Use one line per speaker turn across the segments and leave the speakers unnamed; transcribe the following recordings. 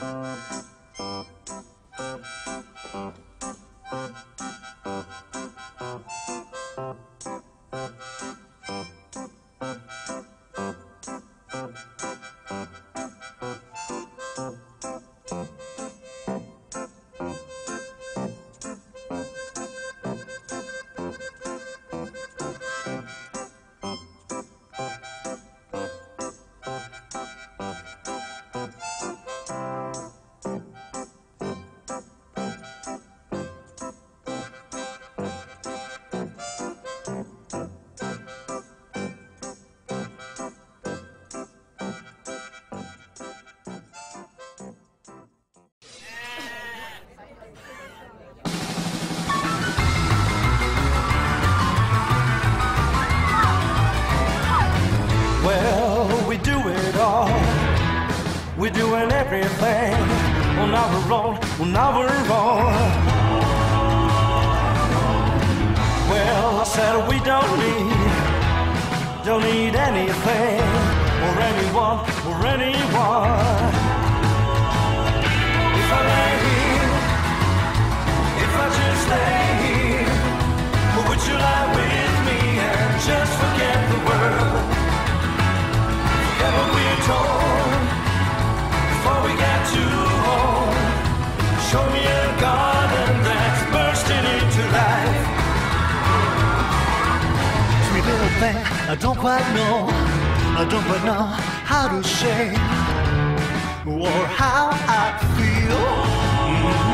Well, We're doing everything. Well, now we're on. Well, now we're on. Well, I said we don't need, don't need anything or anyone or anyone.
Sweet I don't quite know, I don't quite know how to say or how I feel. Mm.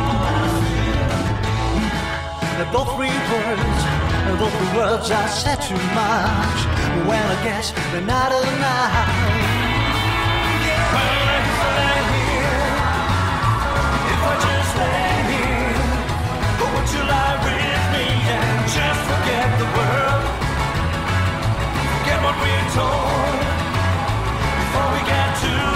Those three words, those three words I said too much. Well, I guess they're not enough.
torn before we get to